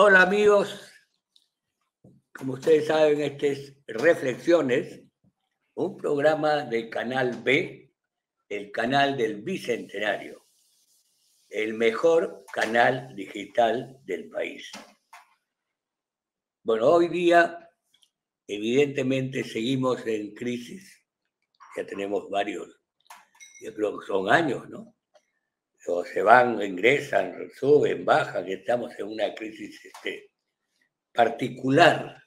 Hola amigos, como ustedes saben, este es Reflexiones, un programa del Canal B, el canal del Bicentenario, el mejor canal digital del país. Bueno, hoy día, evidentemente, seguimos en crisis, ya tenemos varios, yo creo que son años, ¿no? Se van, ingresan, suben, bajan, estamos en una crisis este, particular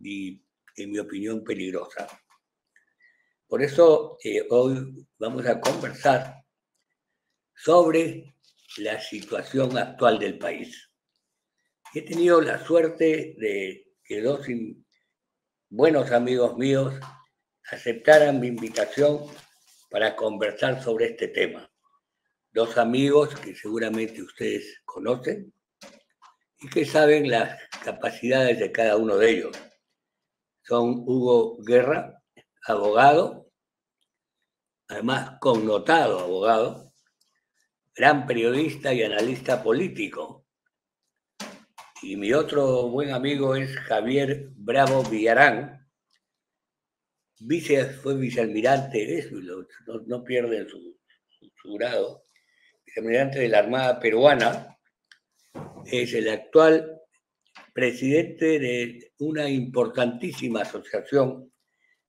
y, en mi opinión, peligrosa. Por eso eh, hoy vamos a conversar sobre la situación actual del país. He tenido la suerte de que dos buenos amigos míos aceptaran mi invitación para conversar sobre este tema. Dos amigos que seguramente ustedes conocen y que saben las capacidades de cada uno de ellos. Son Hugo Guerra, abogado, además connotado abogado, gran periodista y analista político. Y mi otro buen amigo es Javier Bravo Villarán, vice, fue vicealmirante, no, no pierde su, su grado, vicealmirante de la Armada Peruana, es el actual presidente de una importantísima asociación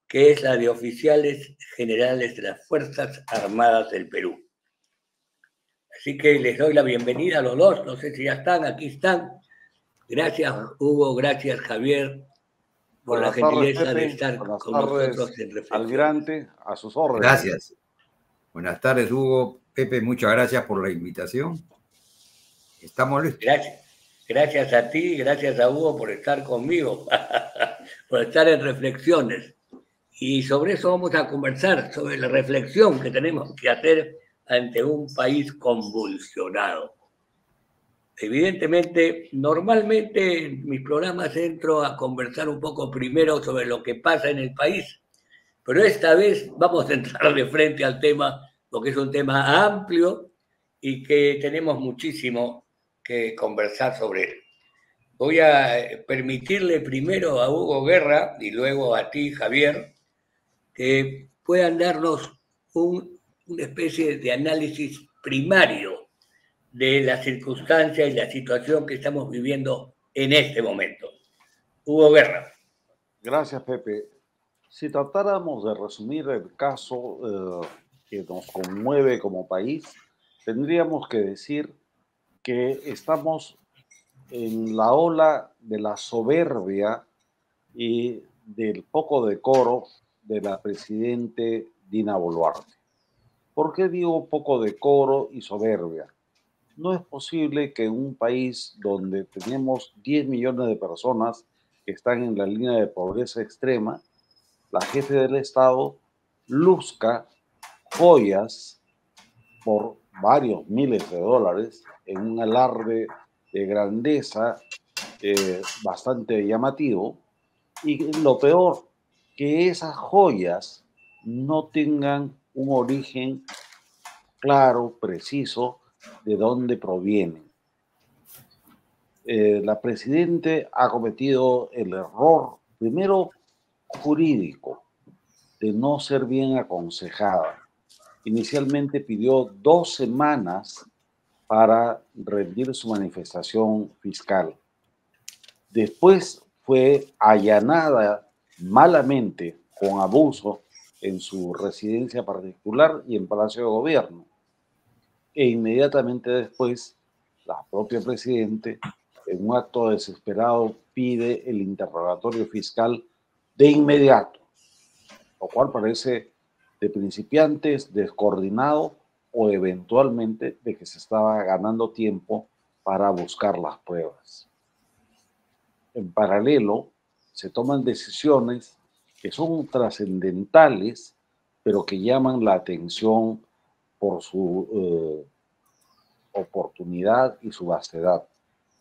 que es la de oficiales generales de las Fuerzas Armadas del Perú. Así que les doy la bienvenida a los dos, no sé si ya están, aquí están. Gracias Hugo, gracias Javier por la gentileza de estar con nosotros en reflexión. Almirante, a sus órdenes. Gracias. Buenas tardes Hugo, Pepe, muchas gracias por la invitación. Estamos listos. Gracias. Gracias a ti, gracias a Hugo por estar conmigo, por estar en reflexiones. Y sobre eso vamos a conversar, sobre la reflexión que tenemos que hacer ante un país convulsionado. Evidentemente, normalmente en mis programas entro a conversar un poco primero sobre lo que pasa en el país, pero esta vez vamos a entrar de frente al tema, porque es un tema amplio y que tenemos muchísimo que conversar sobre él. Voy a eh, permitirle primero a Hugo Guerra y luego a ti, Javier, que puedan darnos un, una especie de análisis primario de la circunstancia y la situación que estamos viviendo en este momento. Hugo Guerra. Gracias, Pepe. Si tratáramos de resumir el caso eh, que nos conmueve como país, tendríamos que decir que estamos en la ola de la soberbia y del poco decoro de la presidente Dina Boluarte. ¿Por qué digo poco decoro y soberbia? No es posible que en un país donde tenemos 10 millones de personas que están en la línea de pobreza extrema, la jefe del Estado luzca joyas por varios miles de dólares en un alarde de grandeza eh, bastante llamativo. Y lo peor, que esas joyas no tengan un origen claro, preciso, de dónde provienen. Eh, la Presidente ha cometido el error, primero jurídico, de no ser bien aconsejada inicialmente pidió dos semanas para rendir su manifestación fiscal. Después fue allanada malamente con abuso en su residencia particular y en Palacio de Gobierno. E inmediatamente después, la propia Presidente, en un acto desesperado, pide el interrogatorio fiscal de inmediato, lo cual parece de principiantes, descoordinado o eventualmente de que se estaba ganando tiempo para buscar las pruebas. En paralelo, se toman decisiones que son trascendentales, pero que llaman la atención por su eh, oportunidad y su vastedad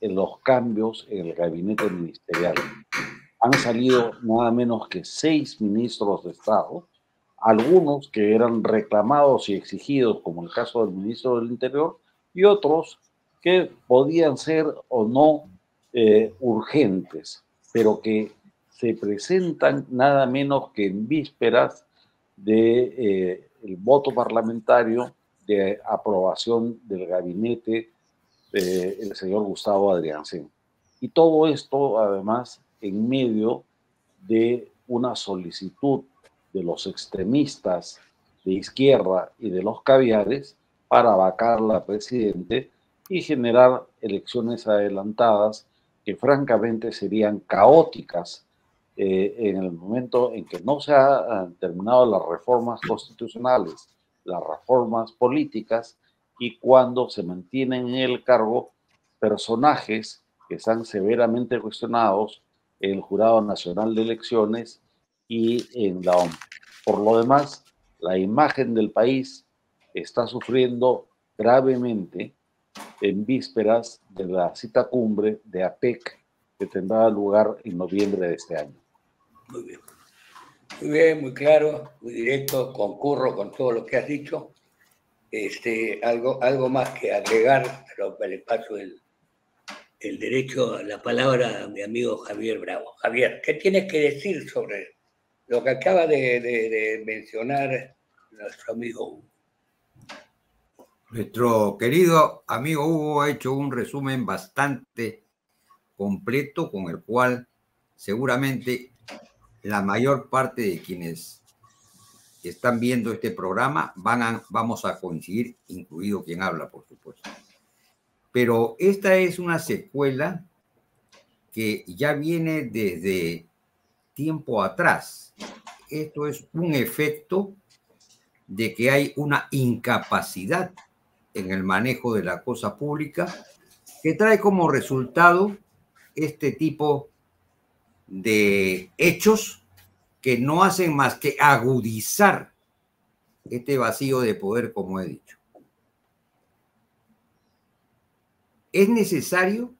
en los cambios en el gabinete ministerial. Han salido nada menos que seis ministros de Estado, algunos que eran reclamados y exigidos, como el caso del ministro del Interior, y otros que podían ser o no eh, urgentes, pero que se presentan nada menos que en vísperas del de, el voto parlamentario de aprobación del gabinete del señor Gustavo Adriansen. Y todo esto, además, en medio de una solicitud de los extremistas de izquierda y de los caviares para vacar la presidente y generar elecciones adelantadas que francamente serían caóticas eh, en el momento en que no se han terminado las reformas constitucionales, las reformas políticas y cuando se mantienen en el cargo personajes que están severamente cuestionados el Jurado Nacional de Elecciones y en la OMP. Por lo demás, la imagen del país está sufriendo gravemente en vísperas de la cita cumbre de APEC que tendrá lugar en noviembre de este año. Muy bien. Muy bien, muy claro, muy directo, concurro con todo lo que has dicho. Este, algo, algo más que agregar, pero le paso el, el derecho a la palabra a mi amigo Javier Bravo. Javier, ¿qué tienes que decir sobre lo que acaba de, mencionar nuestro amigo Hugo. Nuestro querido amigo Hugo ha hecho un resumen bastante completo con el cual seguramente la mayor parte de quienes están viendo este programa van a, vamos a coincidir, incluido quien habla, por supuesto. Pero esta es una secuela que ya viene desde tiempo atrás. Esto es un efecto de que hay una incapacidad en el manejo de la cosa pública que trae como resultado este tipo de hechos que no hacen más que agudizar este vacío de poder, como he dicho. Es necesario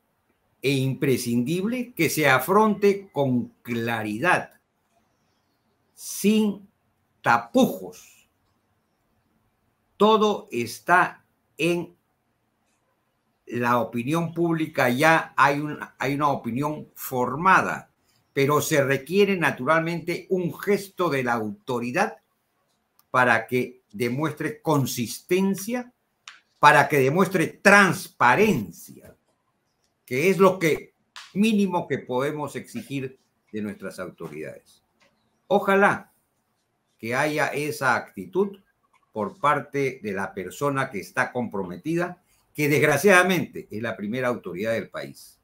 e imprescindible que se afronte con claridad, sin tapujos. Todo está en la opinión pública, ya hay una, hay una opinión formada, pero se requiere naturalmente un gesto de la autoridad para que demuestre consistencia, para que demuestre transparencia que es lo que mínimo que podemos exigir de nuestras autoridades. Ojalá que haya esa actitud por parte de la persona que está comprometida, que desgraciadamente es la primera autoridad del país.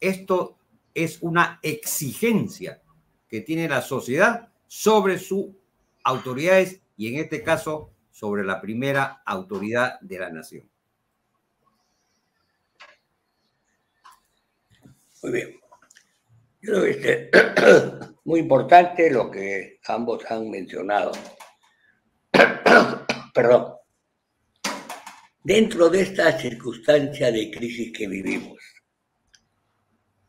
Esto es una exigencia que tiene la sociedad sobre sus autoridades y en este caso sobre la primera autoridad de la nación. Muy bien. Yo creo que muy importante lo que ambos han mencionado. Perdón. Dentro de esta circunstancia de crisis que vivimos,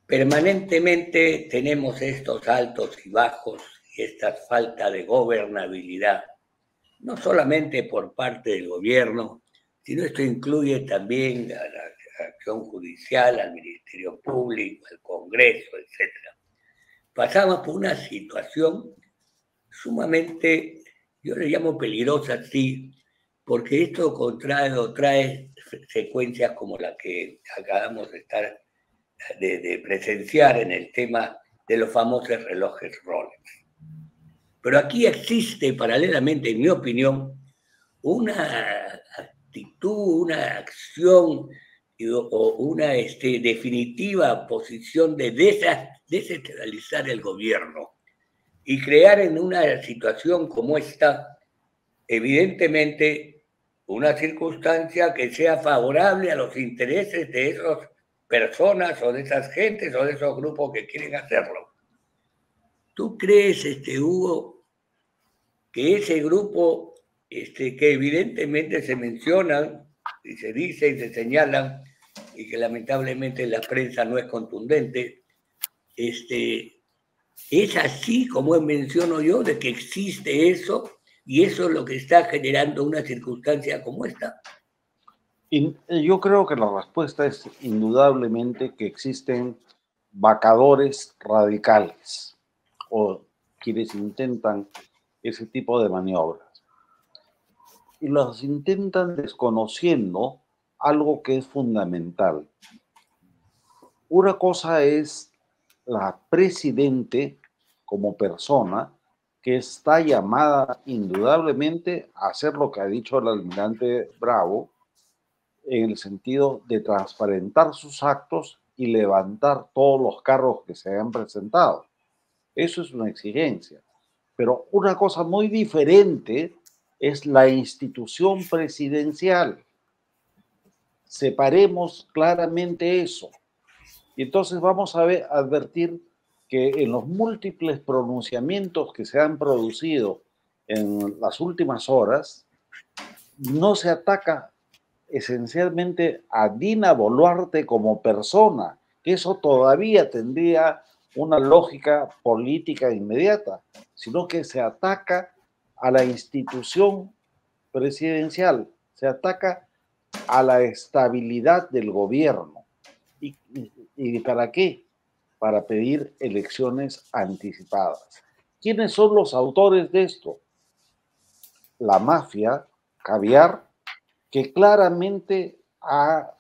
permanentemente tenemos estos altos y bajos y esta falta de gobernabilidad, no solamente por parte del gobierno, sino esto incluye también a la acción judicial, al Ministerio Público, al Congreso, etc. Pasamos por una situación sumamente, yo le llamo peligrosa, sí, porque esto contrae o trae secuencias como la que acabamos de estar de, presenciar en el tema de los famosos relojes Rolex. Pero aquí existe paralelamente, en mi opinión, una actitud, una acción o una este, definitiva posición de descentralizar el gobierno y crear en una situación como esta, evidentemente, una circunstancia que sea favorable a los intereses de esas personas o de esas gentes o de esos grupos que quieren hacerlo. ¿Tú crees, este, Hugo, que ese grupo este, que evidentemente se mencionan y se dice y se señalan, y que lamentablemente la prensa no es contundente, este, es así como menciono yo de que existe eso y eso es lo que está generando una circunstancia como esta. yo creo que la respuesta es indudablemente que existen vacadores radicales o quienes intentan ese tipo de maniobras. Y los intentan desconociendo algo que es fundamental. Una cosa es la presidente como persona que está llamada indudablemente a hacer lo que ha dicho el almirante Bravo en el sentido de transparentar sus actos y levantar todos los cargos que se hayan presentado. Eso es una exigencia. Pero una cosa muy diferente es la institución presidencial. Separemos claramente eso. Y entonces vamos a ver, advertir que en los múltiples pronunciamientos que se han producido en las últimas horas, no se ataca esencialmente a Dina Boluarte como persona, que eso todavía tendría una lógica política inmediata, sino que se ataca a la institución presidencial, se ataca a la estabilidad del gobierno. ¿Y, y para qué? Para pedir elecciones anticipadas. ¿Quiénes son los autores de esto? La mafia, caviar, que claramente ha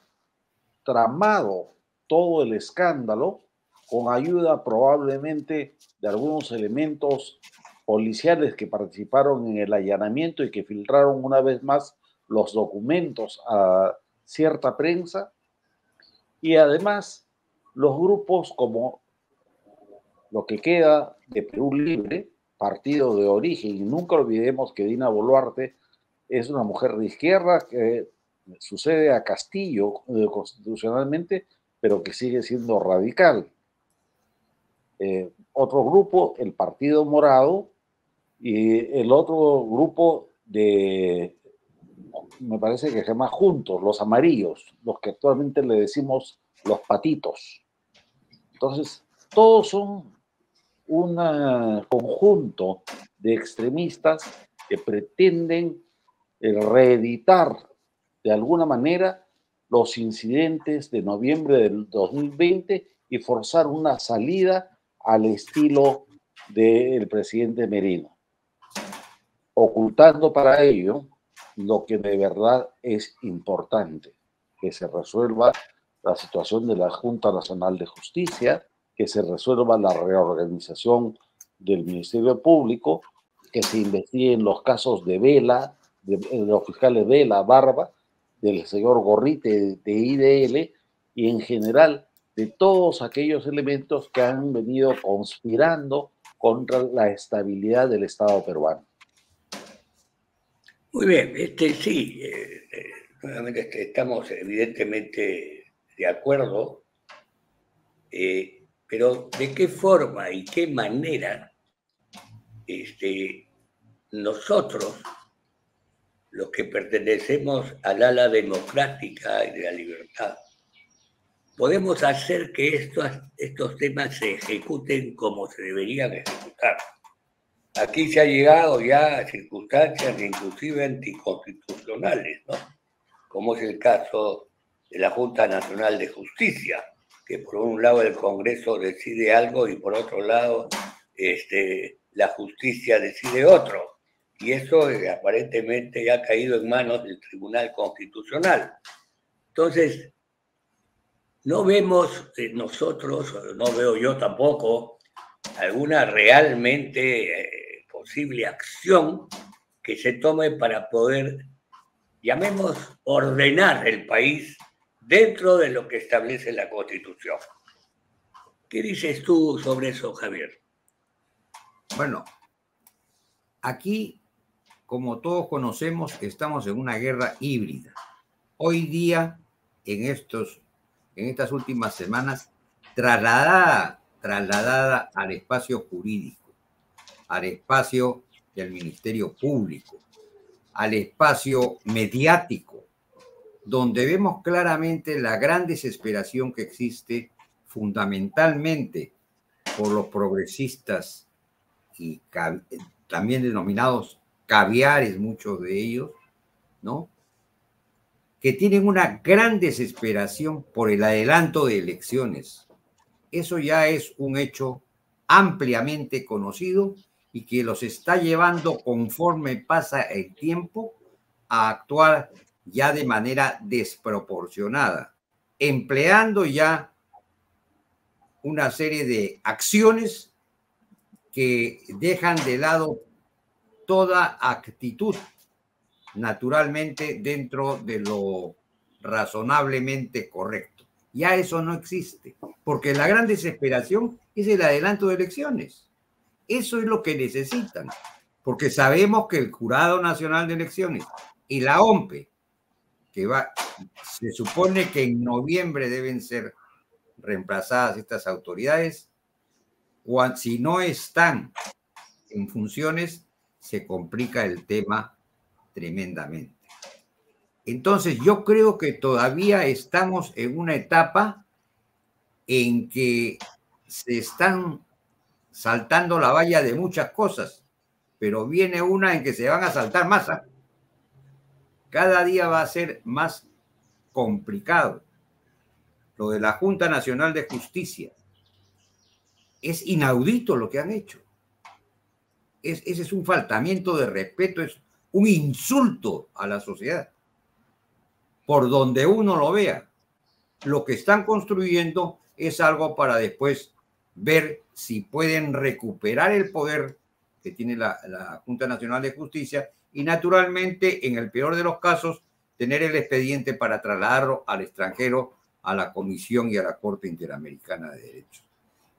tramado todo el escándalo con ayuda probablemente de algunos elementos policiales que participaron en el allanamiento y que filtraron una vez más los documentos a cierta prensa. Y además los grupos como lo que queda de Perú Libre, partido de origen, y nunca olvidemos que Dina Boluarte es una mujer de izquierda que sucede a Castillo eh, constitucionalmente, pero que sigue siendo radical. Eh, otro grupo, el Partido Morado, y el otro grupo de, me parece que se llama Juntos, los amarillos, los que actualmente le decimos los patitos. Entonces, todos son un conjunto de extremistas que pretenden reeditar de alguna manera los incidentes de noviembre del 2020 y forzar una salida al estilo del presidente Merino, ocultando para ello lo que de verdad es importante, que se resuelva la situación de la Junta Nacional de Justicia, que se resuelva la reorganización del Ministerio Público, que se investiguen los casos de Vela, de, los fiscales de la Barba, del señor Gorrite de IDL y en general de todos aquellos elementos que han venido conspirando contra la estabilidad del Estado peruano. Muy bien, este sí, eh, eh, nuevamente este, estamos evidentemente de acuerdo, eh, pero ¿de qué forma y qué manera este, nosotros los que pertenecemos al ala democrática y de la libertad, podemos hacer que estos, estos temas se ejecuten como se deberían ejecutar. Aquí se ha llegado ya a circunstancias inclusive anticonstitucionales, ¿no? como es el caso de la Junta Nacional de Justicia, que por un lado el Congreso decide algo y por otro lado este, la justicia decide otro y eso eh, aparentemente ya ha caído en manos del Tribunal Constitucional. Entonces, no vemos nosotros, no veo yo tampoco, alguna realmente eh, posible acción que se tome para poder, llamemos, ordenar el país dentro de lo que establece la Constitución. ¿Qué dices tú sobre eso, Javier? Bueno, aquí como todos conocemos, estamos en una guerra híbrida. Hoy día, en, estos, en estas últimas semanas, trasladada, trasladada al espacio jurídico, al espacio del Ministerio Público, al espacio mediático, donde vemos claramente la gran desesperación que existe fundamentalmente por los progresistas y también denominados caviares, muchos de ellos, ¿no? que tienen una gran desesperación por el adelanto de elecciones. Eso ya es un hecho ampliamente conocido y que los está llevando conforme pasa el tiempo a actuar ya de manera desproporcionada, empleando ya una serie de acciones que dejan de lado toda actitud naturalmente dentro de lo razonablemente correcto. Ya eso no existe, porque la gran desesperación es el adelanto de elecciones. Eso es lo que necesitan, porque sabemos que el Jurado Nacional de Elecciones y la OMPE, que va, se supone que en noviembre deben ser reemplazadas estas autoridades, si no están en funciones, se complica el tema tremendamente. Entonces, yo creo que todavía estamos en una etapa en que se están saltando la valla de muchas cosas, pero viene una en que se van a saltar más. ¿ah? Cada día va a ser más complicado. Lo de la Junta Nacional de Justicia, es inaudito lo que han hecho. Es, ese es un faltamiento de respeto, es un insulto a la sociedad. Por donde uno lo vea, lo que están construyendo es algo para después ver si pueden recuperar el poder que tiene la, Junta Nacional de Justicia y naturalmente, en el peor de los casos, tener el expediente para trasladarlo al extranjero, a la Comisión y a la Corte Interamericana de Derechos.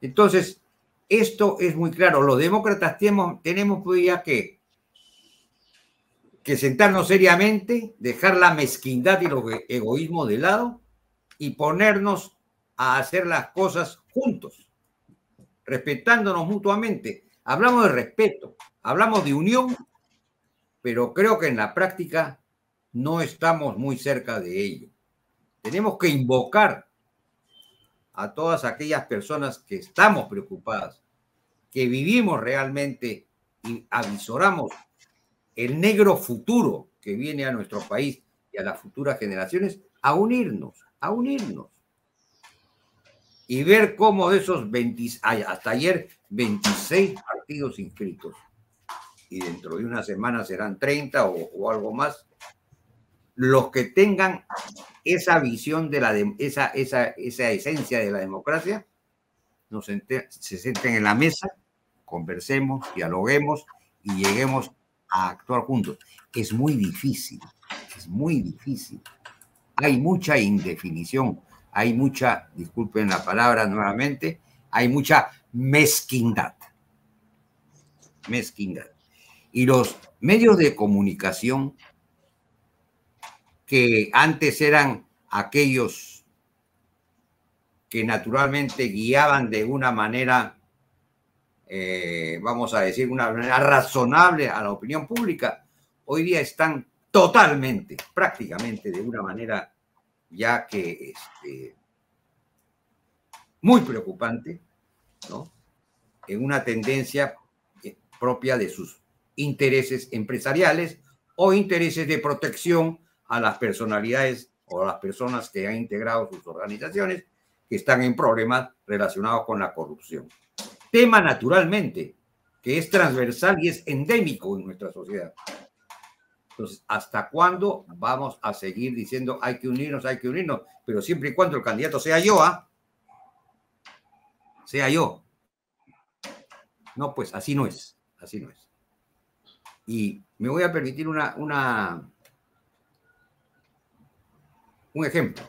Entonces, esto es muy claro. Los demócratas tenemos, tenemos pues que, que sentarnos seriamente, dejar la mezquindad y los egoísmos de lado y ponernos a hacer las cosas juntos, respetándonos mutuamente. Hablamos de respeto, hablamos de unión, pero creo que en la práctica no estamos muy cerca de ello. Tenemos que invocar a todas aquellas personas que estamos preocupadas, que vivimos realmente y avisoramos el negro futuro que viene a nuestro país y a las futuras generaciones, a unirnos, a unirnos. Y ver cómo de esos 20, hasta ayer 26 partidos inscritos, y dentro de una semana serán 30 o, o algo más, los que tengan esa visión de la esa, esa, esa esencia de la democracia, nos se sienten en la mesa, conversemos, dialoguemos y lleguemos a actuar juntos. Es muy difícil, es muy difícil. Hay mucha indefinición, hay mucha, disculpen la palabra nuevamente, hay mucha mezquindad. Mezquindad. Y los medios de comunicación que antes eran aquellos que naturalmente guiaban de una manera, eh, vamos a decir, una manera razonable a la opinión pública, hoy día están totalmente, prácticamente de una manera ya que este, muy preocupante, ¿no? En una tendencia propia de sus intereses empresariales o intereses de protección a las personalidades o a las personas que han integrado sus organizaciones que están en problemas relacionados con la corrupción. Tema naturalmente que es transversal y es endémico en nuestra sociedad. Entonces, ¿hasta cuándo vamos a seguir diciendo hay que unirnos, hay que unirnos? Pero siempre y cuando el candidato sea yo, ¿ah? Sea yo. No, pues así no es, así no es. Y me voy a permitir una, una, un ejemplo.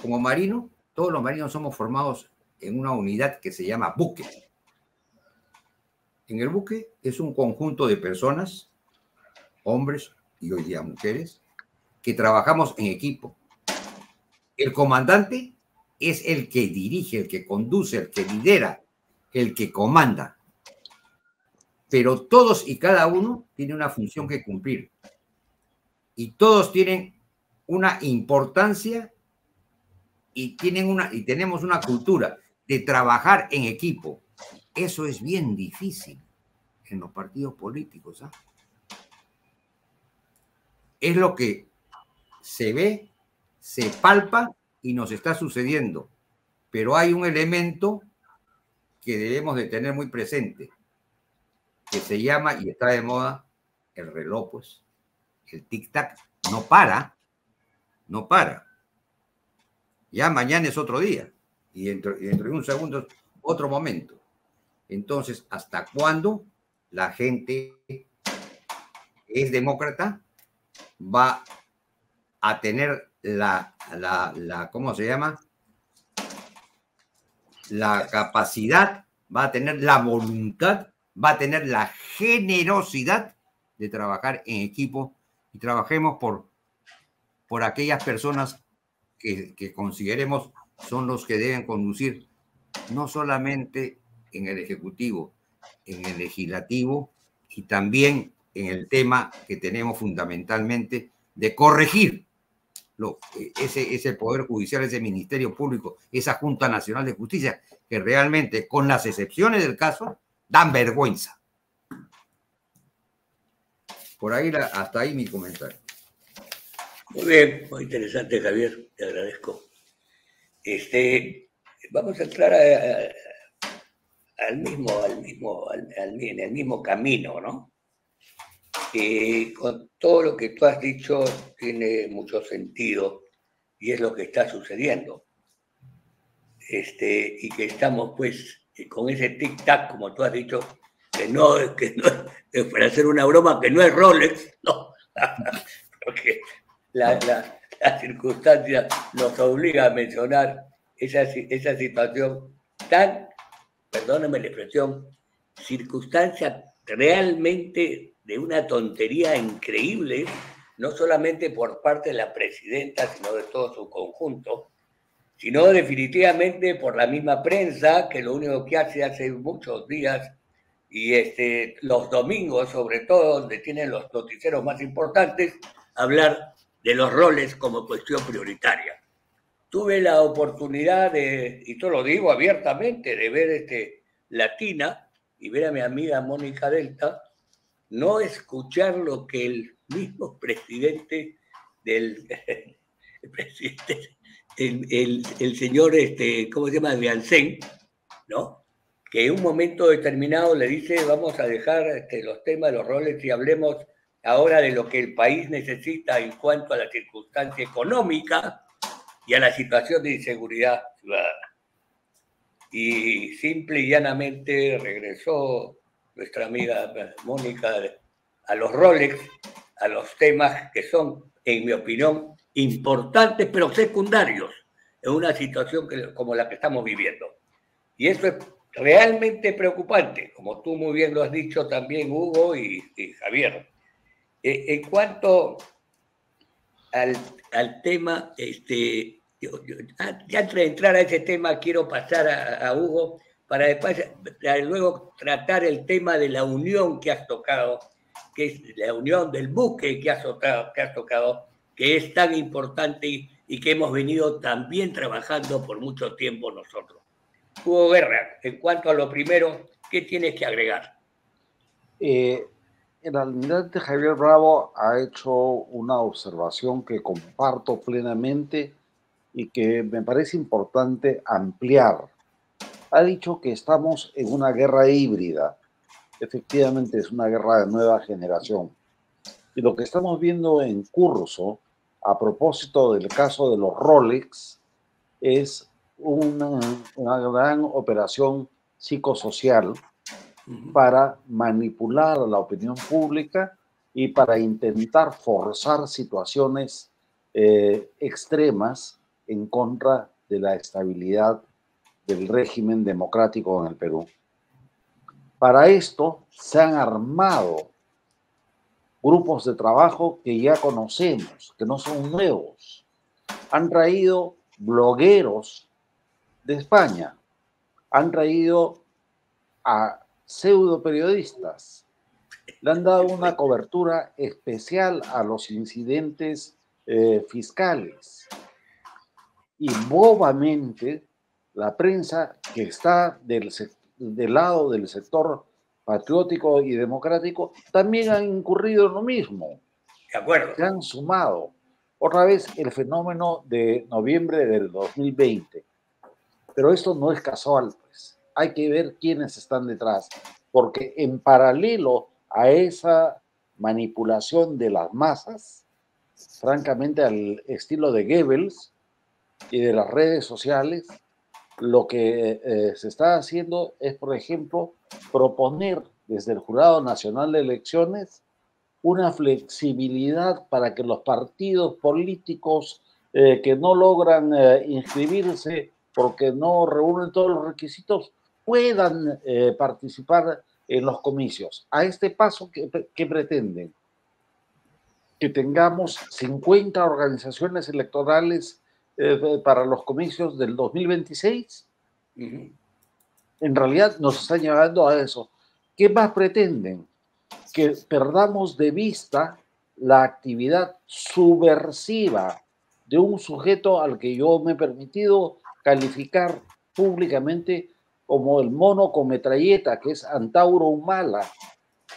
Como marino, todos los marinos somos formados en una unidad que se llama buque. En el buque es un conjunto de personas, hombres y hoy día mujeres, que trabajamos en equipo. El comandante es el que dirige, el que conduce, el que lidera, el que comanda. Pero todos y cada uno tiene una función que cumplir. Y todos tienen una importancia y, tienen una, y tenemos una cultura de trabajar en equipo. Eso es bien difícil en los partidos políticos. ¿ah? Es lo que se ve, se palpa y nos está sucediendo. Pero hay un elemento que debemos de tener muy presente, que se llama, y está de moda, el reloj, pues. El tic-tac no para, no para. Ya mañana es otro día y dentro, dentro de un segundo otro momento. Entonces, ¿hasta cuándo la gente es demócrata? Va a tener la, la, la, ¿cómo se llama? La capacidad, va a tener la voluntad, va a tener la generosidad de trabajar en equipo y trabajemos por, por aquellas personas que, que consideremos son los que deben conducir no solamente en el Ejecutivo, en el Legislativo y también en el tema que tenemos fundamentalmente de corregir lo, ese, ese Poder Judicial, ese Ministerio Público, esa Junta Nacional de Justicia, que realmente, con las excepciones del caso, dan vergüenza. Por ahí, hasta ahí mi comentario. Muy bien, muy interesante, Javier, te agradezco. Este, vamos a entrar al mismo, al mismo, el mismo camino, ¿no? Y con todo lo que tú has dicho tiene mucho sentido y es lo que está sucediendo. Este, y que estamos pues con ese tic-tac, como tú has dicho, que no, que no, para hacer una broma, que no es Rolex, no, porque la, la, la circunstancia nos obliga a mencionar esa, esa situación tan, perdóname la expresión, circunstancia realmente de una tontería increíble, no solamente por parte de la presidenta, sino de todo su conjunto, sino definitivamente por la misma prensa, que lo único que hace hace muchos días, y este, los domingos sobre todo, donde tienen los noticieros más importantes, hablar de los roles como cuestión prioritaria. Tuve la oportunidad de, y todo lo digo abiertamente, de ver este Latina y ver a mi amiga Mónica Delta, no escuchar lo que el mismo presidente del el presidente, el, el, señor, este, ¿cómo se llama? Biancén, ¿no? Que en un momento determinado le dice, vamos a dejar este, los temas, los roles y hablemos ahora de lo que el país necesita en cuanto a la circunstancia económica y a la situación de inseguridad ciudadana. Y simple y llanamente regresó nuestra amiga Mónica a los Rolex, a los temas que son, en mi opinión, importantes pero secundarios en una situación como la que estamos viviendo. Y eso es realmente preocupante, como tú muy bien lo has dicho también, Hugo y Javier. Eh, en cuanto al, al tema, este, antes de entrar a ese tema, quiero pasar a, Hugo para después, luego tratar el tema de la unión que has tocado, que es la unión del buque que has tocado, que, es tan importante y, que hemos venido también trabajando por mucho tiempo nosotros. Hugo Guerra, en cuanto a lo primero, ¿qué tienes que agregar? Eh, el almirante Javier Bravo ha hecho una observación que comparto plenamente y que me parece importante ampliar. Ha dicho que estamos en una guerra híbrida. Efectivamente es una guerra de nueva generación. Y lo que estamos viendo en curso, a propósito del caso de los Rolex, es una, una gran operación psicosocial para manipular a la opinión pública y para intentar forzar situaciones eh, extremas en contra de la estabilidad del régimen democrático en el Perú. Para esto se han armado grupos de trabajo que ya conocemos, que no son nuevos. Han traído blogueros de España, han traído a pseudo periodistas. Le han dado una cobertura especial a los incidentes eh, fiscales. Y bobamente, la prensa que está del, del lado del sector patriótico y democrático también han incurrido en lo mismo. De acuerdo. Se han sumado. otra vez el fenómeno de noviembre del 2020. Pero esto no es casual, pues. Hay que ver quiénes están detrás, porque en paralelo a esa manipulación de las masas, francamente al estilo de Goebbels y de las redes sociales, lo que eh, se está haciendo es, por ejemplo, proponer desde el Jurado Nacional de Elecciones una flexibilidad para que los partidos políticos eh, que no logran eh, inscribirse porque no reúnen todos los requisitos puedan participar en los comicios. A este paso, ¿qué, pretenden? Que tengamos 50 organizaciones electorales para los comicios del 2026. En realidad nos están llevando a eso. ¿Qué más pretenden? que perdamos de vista la actividad subversiva de un sujeto al que yo me he permitido calificar públicamente como el mono con metralleta, que es Antauro Humala,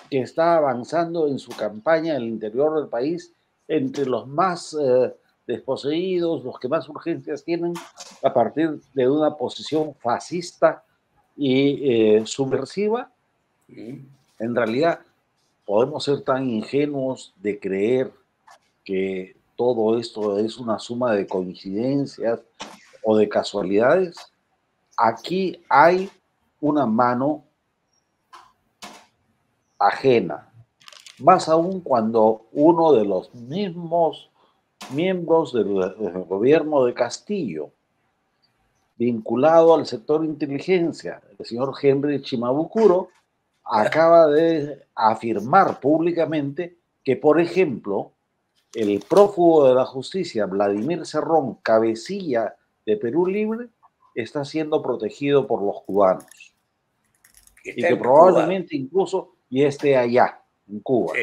que está avanzando en su campaña en el interior del país entre los más eh, desposeídos, los que más urgencias tienen, a partir de una posición fascista y eh, subversiva. En realidad, podemos ser tan ingenuos de creer que todo esto es una suma de coincidencias o de casualidades. Aquí hay una mano ajena, más aún cuando uno de los mismos miembros del, gobierno de Castillo, vinculado al sector inteligencia, el señor Henry Chimabukuro, acaba de afirmar públicamente que, por ejemplo, el prófugo de la justicia, Vladimir Cerrón, cabecilla de Perú Libre, está siendo protegido por los cubanos. y que probablemente incluso y esté allá, en Cuba.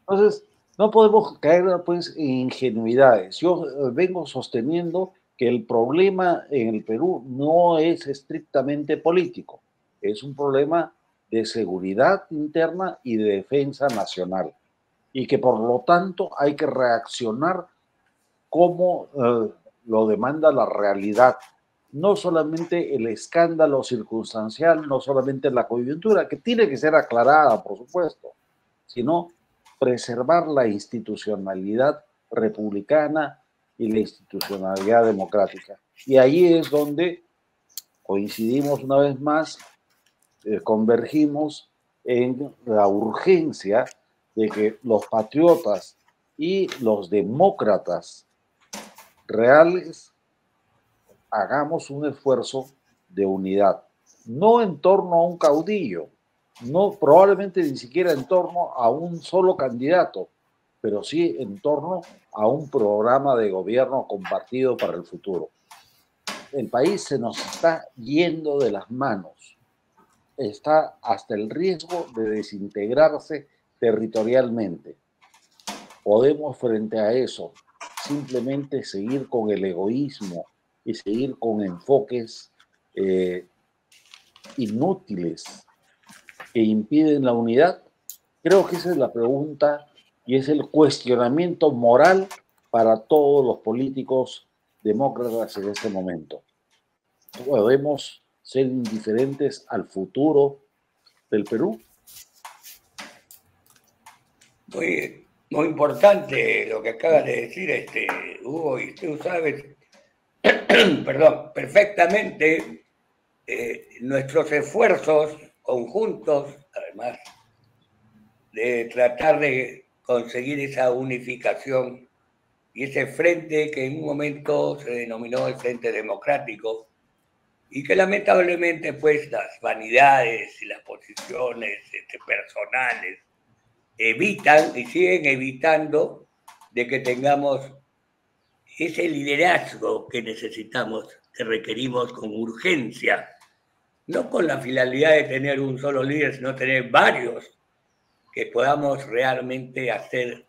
Entonces, no podemos caer pues, en ingenuidades. Yo eh, vengo sosteniendo que el problema en el Perú no es estrictamente político, es un problema de seguridad interna y de defensa nacional. Y que por lo tanto hay que reaccionar como eh, lo demanda la realidad. No solamente el escándalo circunstancial, no solamente la coyuntura, que tiene que ser aclarada, por supuesto, sino preservar la institucionalidad republicana y la institucionalidad democrática. Y ahí es donde coincidimos una vez más eh, convergimos en la urgencia de que los patriotas y los demócratas reales hagamos un esfuerzo de unidad, no en torno a un caudillo, no probablemente ni siquiera en torno a un solo candidato, pero sí en torno a un programa de gobierno compartido para el futuro. El país se nos está yendo de las manos está hasta el riesgo de desintegrarse territorialmente. Podemos frente a eso simplemente seguir con el egoísmo y seguir con enfoques eh, inútiles que impiden la unidad? Creo que esa es la pregunta y es el cuestionamiento moral para todos los políticos demócratas en este momento. Podemos ser indiferentes al futuro del Perú? Muy, muy importante lo que acabas de decir, este, Hugo, y tú sabes, perdón, perfectamente eh, nuestros esfuerzos conjuntos, además, de tratar de conseguir esa unificación y ese frente que en un momento se denominó el Frente Democrático, y que lamentablemente pues las vanidades y las posiciones este, personales evitan y siguen evitando de que tengamos ese liderazgo que necesitamos, que requerimos con urgencia, no con la finalidad de tener un solo líder, sino tener varios, que podamos realmente hacer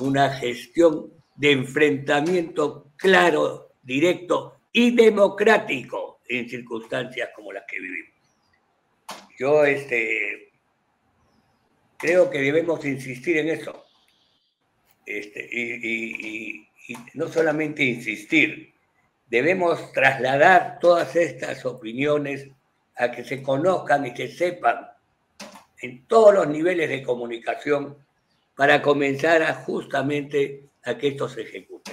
una gestión de enfrentamiento claro, directo y democrático en circunstancias como las que vivimos. Yo este, creo que debemos insistir en eso. este, y, no solamente insistir, debemos trasladar todas estas opiniones a que se conozcan y que sepan en todos los niveles de comunicación para comenzar a justamente a que esto se ejecute.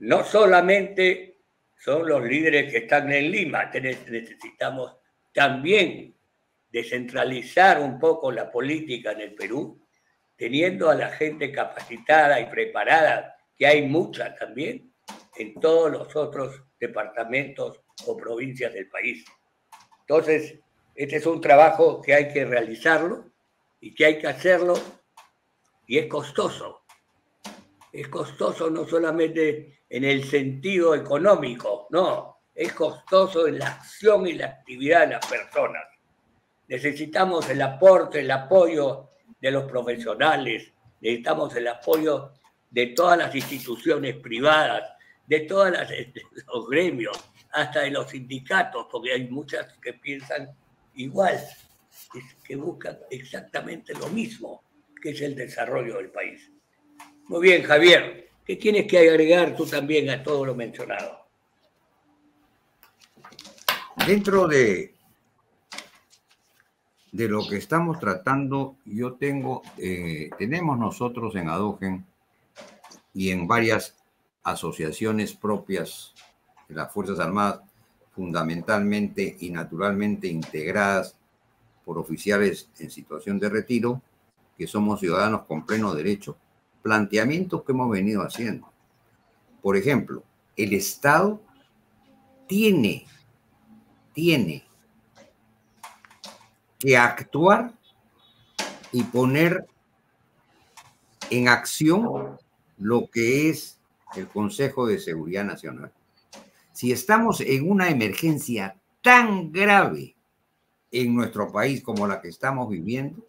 No solamente son los líderes que están en Lima, necesitamos también descentralizar un poco la política en el Perú, teniendo a la gente capacitada y preparada, que hay mucha también, en todos los otros departamentos o provincias del país. Entonces, este es un trabajo que hay que realizarlo y que hay que hacerlo y es costoso. Es costoso no solamente en el sentido económico, no, es costoso en la acción y la actividad de las personas. Necesitamos el aporte, el apoyo de los profesionales, necesitamos el apoyo de todas las instituciones privadas, de todos los gremios, hasta de los sindicatos, porque hay muchas que piensan igual, que buscan exactamente lo mismo, que es el desarrollo del país. Muy bien, Javier, ¿qué tienes que agregar tú también a todo lo mencionado? Dentro de, de lo que estamos tratando, yo tengo, eh, tenemos nosotros en Adogen y en varias asociaciones propias las Fuerzas Armadas, fundamentalmente y naturalmente integradas por oficiales en situación de retiro, que somos ciudadanos con pleno derecho. Planteamientos que hemos venido haciendo. Por ejemplo, el Estado tiene, tiene que actuar y poner en acción lo que es el Consejo de Seguridad Nacional. Si estamos en una emergencia tan grave en nuestro país como la que estamos viviendo,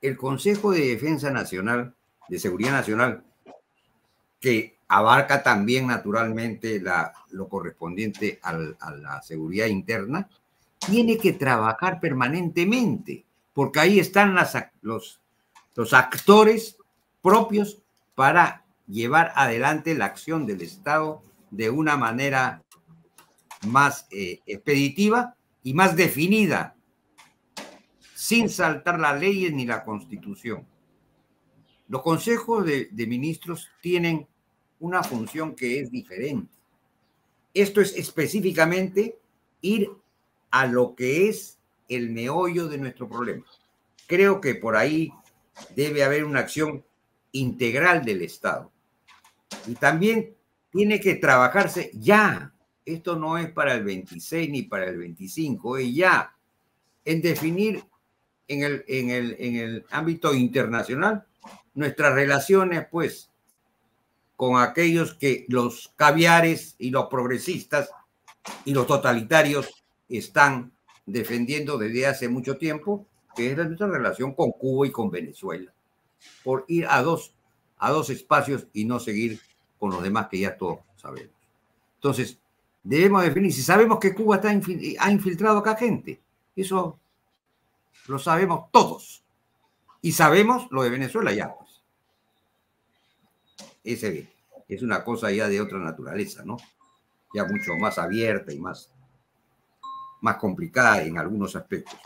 el Consejo de Defensa Nacional, de Seguridad Nacional, que abarca también naturalmente lo correspondiente a la seguridad interna, tiene que trabajar permanentemente, porque ahí están los actores propios para llevar adelante la acción del Estado de una manera más eh, expeditiva y más definida, sin saltar las leyes ni la constitución. Los consejos de, de ministros tienen una función que es diferente. Esto es específicamente ir a lo que es el meollo de nuestro problema. Creo que por ahí debe haber una acción integral del Estado. Y también tiene que trabajarse ya. Esto no es para el 26 ni para el 25, es ya en definir en el, en el, en el ámbito internacional nuestras relaciones, pues, con aquellos que los caviares y los progresistas y los totalitarios están defendiendo desde hace mucho tiempo, que es nuestra relación con Cuba y con Venezuela, por ir a dos, a dos espacios y no seguir con los demás que ya todos sabemos. Entonces, debemos definir, si sabemos que Cuba está ha infiltrado acá gente, eso lo sabemos todos. Y sabemos lo de Venezuela ya, pues. Ese es una cosa ya de otra naturaleza, ¿no? Ya mucho más abierta y más más complicada en algunos aspectos.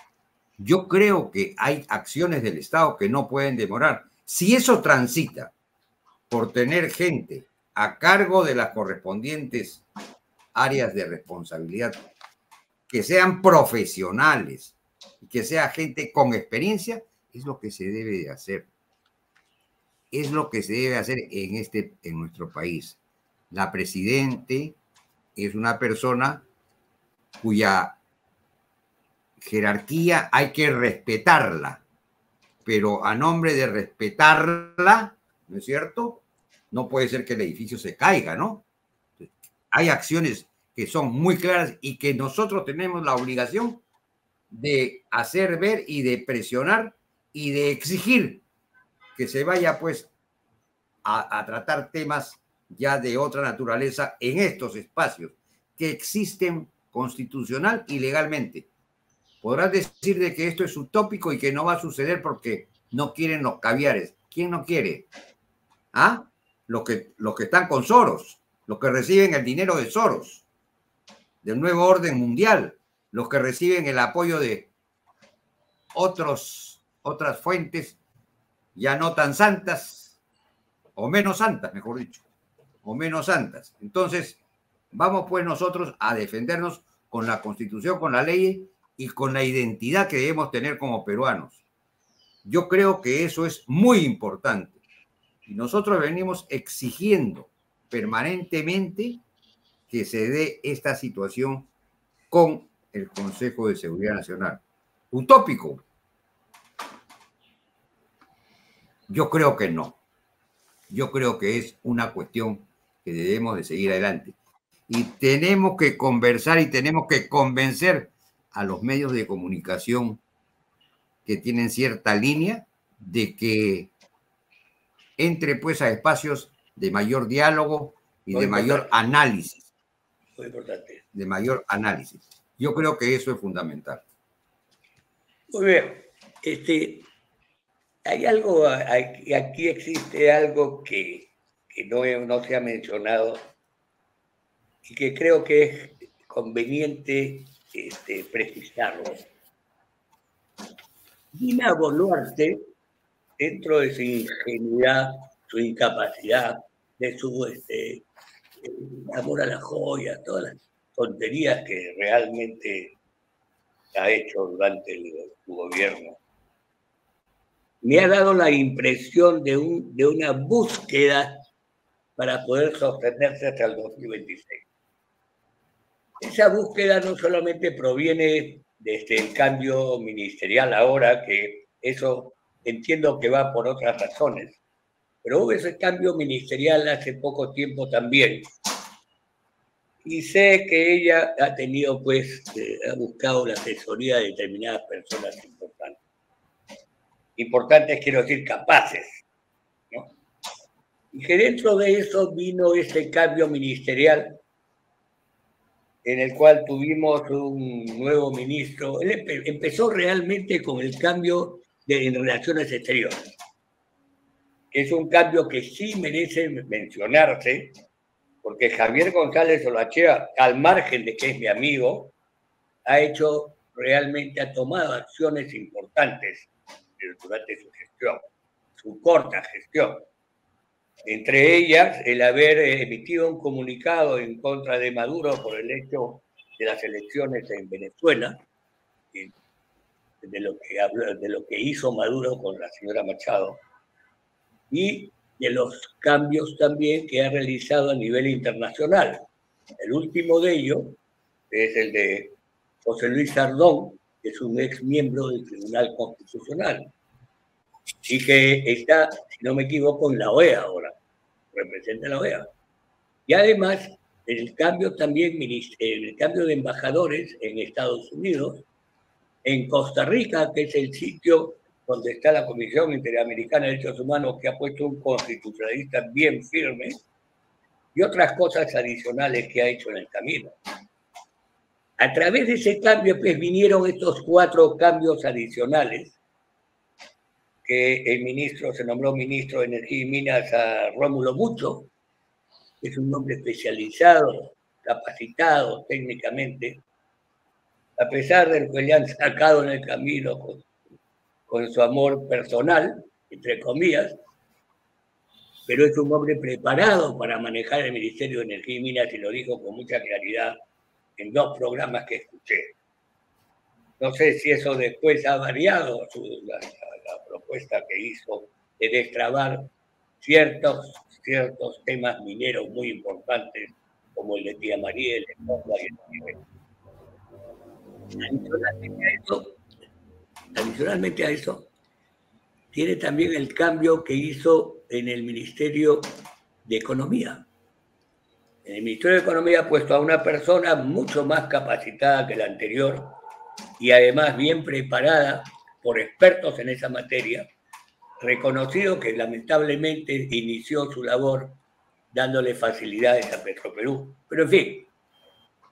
Yo creo que hay acciones del Estado que no pueden demorar. Si eso transita por tener gente a cargo de las correspondientes áreas de responsabilidad, que sean profesionales y que sea gente con experiencia, es lo que se debe de hacer. Es lo que se debe hacer en, este, en nuestro país. La presidente es una persona cuya jerarquía hay que respetarla, pero a nombre de respetarla, ¿no es cierto? No puede ser que el edificio se caiga, ¿no? Hay acciones que son muy claras y que nosotros tenemos la obligación de hacer ver y de presionar y de exigir que se vaya pues a, tratar temas ya de otra naturaleza en estos espacios que existen constitucional y legalmente. Podrás decir de que esto es utópico y que no va a suceder porque no quieren los caviares. ¿Quién no quiere? ¿Ah? los que, los que están con Soros, los que reciben el dinero de Soros, del nuevo orden mundial, los que reciben el apoyo de otros, otras fuentes ya no tan santas, o menos santas, mejor dicho, o menos santas. Entonces, vamos pues nosotros a defendernos con la constitución, con la ley y con la identidad que debemos tener como peruanos. Yo creo que eso es muy importante. Y nosotros venimos exigiendo permanentemente que se dé esta situación con el Consejo de Seguridad Nacional. Utópico. Yo creo que no. Yo creo que es una cuestión que debemos de seguir adelante. Y tenemos que conversar y tenemos que convencer a los medios de comunicación que tienen cierta línea de que entre pues a espacios de mayor diálogo y de mayor análisis. Muy importante. De mayor análisis. Yo creo que eso es fundamental. Muy bien. Este, hay algo, aquí existe algo que, no, no se ha mencionado y que creo que es conveniente este, precisarlo. Dina Boluarte, dentro de su ingenuidad, su incapacidad, de su este, amor a la joya, todas las tonterías que realmente ha hecho durante su gobierno, me ha dado la impresión de, un, de una búsqueda para poder sostenerse hasta el 2026. Esa búsqueda no solamente proviene desde el cambio ministerial ahora, que eso entiendo que va por otras razones, pero hubo ese cambio ministerial hace poco tiempo también. Y sé que ella ha tenido, pues, eh, ha buscado la asesoría de determinadas personas importantes. Importantes, quiero decir, capaces. Y que dentro de eso vino ese cambio ministerial en el cual tuvimos un nuevo ministro. Empezó realmente con el cambio de, en relaciones exteriores. Es un cambio que sí merece mencionarse, porque Javier González Olachea, al margen de que es mi amigo, ha hecho realmente, ha tomado acciones importantes durante su gestión, su corta gestión. Entre ellas el haber emitido un comunicado en contra de Maduro por el hecho de las elecciones en Venezuela, de lo que, de lo que hizo Maduro con la señora Machado, y de los cambios también que ha realizado a nivel internacional. El último de ellos es el de José Luis Sardón, que es un ex miembro del Tribunal Constitucional y que está, si no me equivoco, en la OEA ahora, representa la OEA. Y además, el cambio también, el cambio de embajadores en Estados Unidos, en Costa Rica, que es el sitio donde está la Comisión Interamericana de Derechos Humanos, que ha puesto un constitucionalista bien firme, y otras cosas adicionales que ha hecho en el camino. A través de ese cambio, pues vinieron estos cuatro cambios adicionales que el ministro, se nombró ministro de Energía y Minas a Rómulo Mucho, que es un hombre especializado, capacitado técnicamente, a pesar de lo que le han sacado en el camino con, con su amor personal, entre comillas, pero es un hombre preparado para manejar el Ministerio de Energía y Minas y lo dijo con mucha claridad en dos programas que escuché. No sé si eso después ha variado su, la, propuesta que hizo de destrabar ciertos, ciertos temas mineros muy importantes, como el de Tía María, el de y el eso, adicionalmente a eso, tiene también el cambio que hizo en el Ministerio de Economía. En el Ministerio de Economía ha puesto a una persona mucho más capacitada que la anterior y además bien preparada por expertos en esa materia, reconocido que lamentablemente inició su labor dándole facilidades a Petroperú. Pero en fin,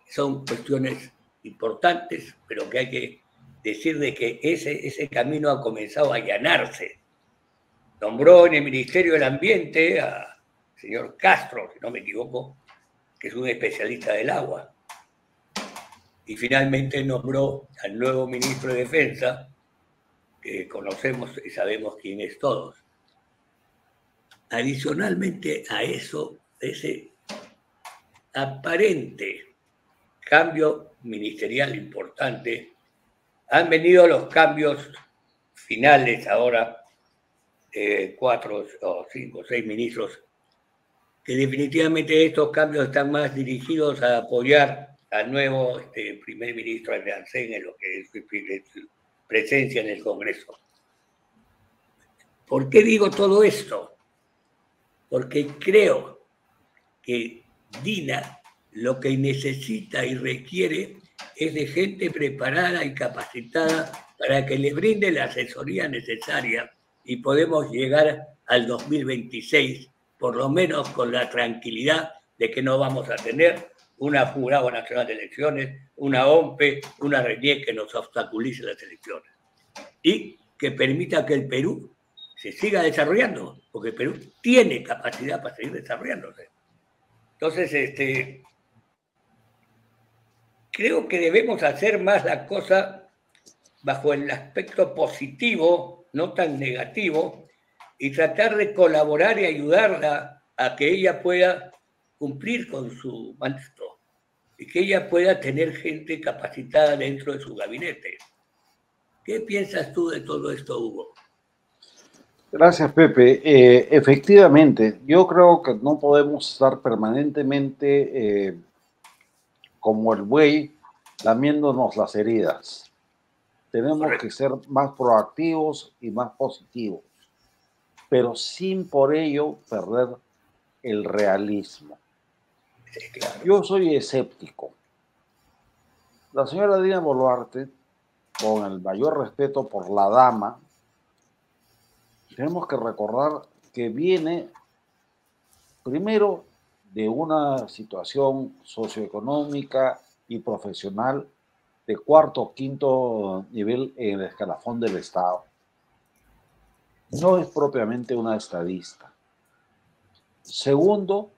son cuestiones importantes, pero que hay que decir de que ese, ese camino ha comenzado a allanarse. Nombró en el Ministerio del Ambiente a señor Castro, si no me equivoco, que es un especialista del agua. Y finalmente nombró al nuevo ministro de Defensa, que conocemos y sabemos quién es todos. Adicionalmente a eso, ese aparente cambio ministerial importante, han venido los cambios finales ahora, eh, cuatro o cinco o seis ministros, que definitivamente estos cambios están más dirigidos a apoyar al nuevo este, primer ministro de en lo que es su presencia en el Congreso. ¿Por qué digo todo esto? Porque creo que Dina lo que necesita y requiere es de gente preparada y capacitada para que le brinde la asesoría necesaria y podemos llegar al 2026, por lo menos con la tranquilidad de que no vamos a tener una Jurado Nacional de Elecciones, una OMPE, una RENIE que nos obstaculice las elecciones. Y que permita que el Perú se siga desarrollando, porque el Perú tiene capacidad para seguir desarrollándose. Entonces, este, creo que debemos hacer más la cosa bajo el aspecto positivo, no tan negativo, y tratar de colaborar y ayudarla a que ella pueda cumplir con su mandato y que ella pueda tener gente capacitada dentro de su gabinete. ¿Qué piensas tú de todo esto, Hugo? Gracias, Pepe. Eh, efectivamente, yo creo que no podemos estar permanentemente eh, como el buey lamiéndonos las heridas. Tenemos que ser más proactivos y más positivos, pero sin por ello perder el realismo. Yo soy escéptico. La señora Dina Boluarte, con el mayor respeto por la dama, tenemos que recordar que viene primero de una situación socioeconómica y profesional de cuarto o quinto nivel en el escalafón del Estado. No es propiamente una estadista. Segundo,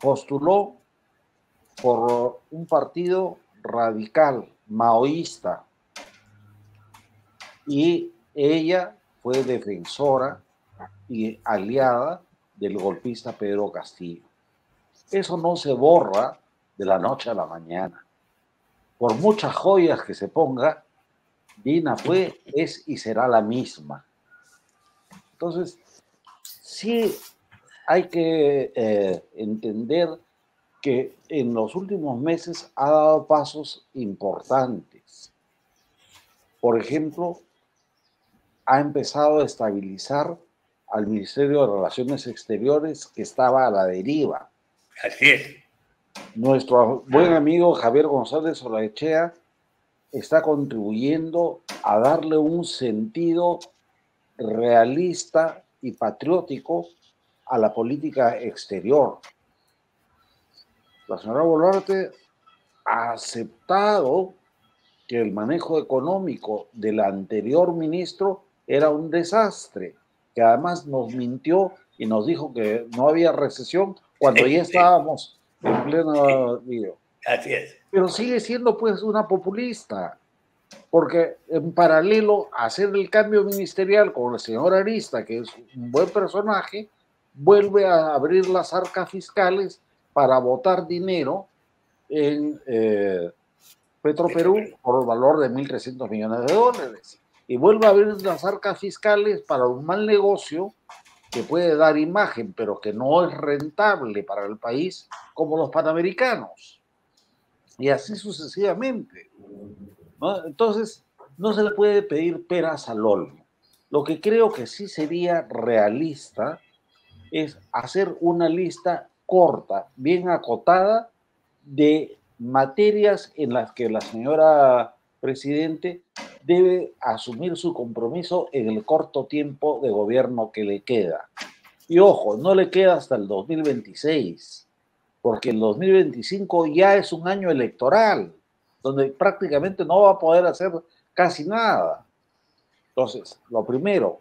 postuló por un partido radical, maoísta, y ella fue defensora y aliada del golpista Pedro Castillo. Eso no se borra de la noche a la mañana. Por muchas joyas que se ponga, Dina fue, es y será la misma. Entonces, sí hay que eh, entender que en los últimos meses ha dado pasos importantes. Por ejemplo, ha empezado a estabilizar al Ministerio de Relaciones Exteriores que estaba a la deriva. Así es. Nuestro buen amigo Javier González Olaechea está contribuyendo a darle un sentido realista y patriótico a la política exterior. La señora Boluarte ha aceptado que el manejo económico del anterior ministro era un desastre, que además nos mintió y nos dijo que no había recesión cuando ya estábamos en pleno video. Así es. Pero sigue siendo pues una populista, porque en paralelo a hacer el cambio ministerial con el señor Arista, que es un buen personaje, vuelve a abrir las arcas fiscales para votar dinero en eh, Petroperú por el valor de 1.300 millones de dólares. Y vuelve a abrir las arcas fiscales para un mal negocio que puede dar imagen, pero que no es rentable para el país, como los panamericanos. Y así sucesivamente. Entonces, no se le puede pedir peras al olmo. Lo que creo que sí sería realista es hacer una lista corta, bien acotada, de materias en las que la señora presidente debe asumir su compromiso en el corto tiempo de gobierno que le queda. Y ojo, no le queda hasta el 2026, porque el 2025 ya es un año electoral, donde prácticamente no va a poder hacer casi nada. Entonces, lo primero,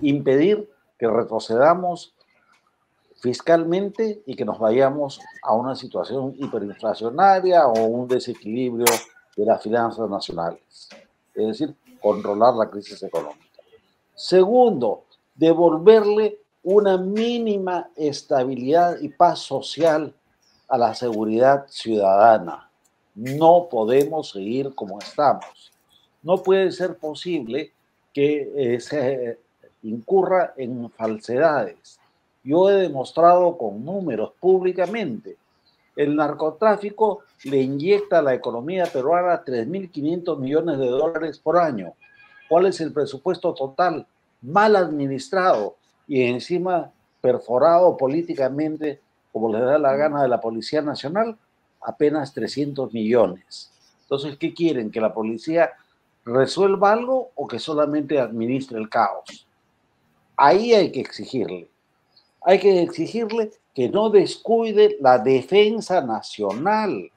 impedir que retrocedamos fiscalmente y que nos vayamos a una situación hiperinflacionaria o un desequilibrio de las finanzas nacionales. Es decir, controlar la crisis económica. Segundo, devolverle una mínima estabilidad y paz social a la seguridad ciudadana. No podemos seguir como estamos. No puede ser posible que eh, se incurra en falsedades. Yo he demostrado con números públicamente. El narcotráfico le inyecta a la economía peruana 3.500 millones de dólares por año. ¿Cuál es el presupuesto total? Mal administrado y encima perforado políticamente, como le da la gana de la Policía Nacional, apenas 300 millones. Entonces, ¿qué quieren? ¿Que la policía resuelva algo o que solamente administre el caos? Ahí hay que exigirle. Hay que exigirle que no descuide la defensa nacional.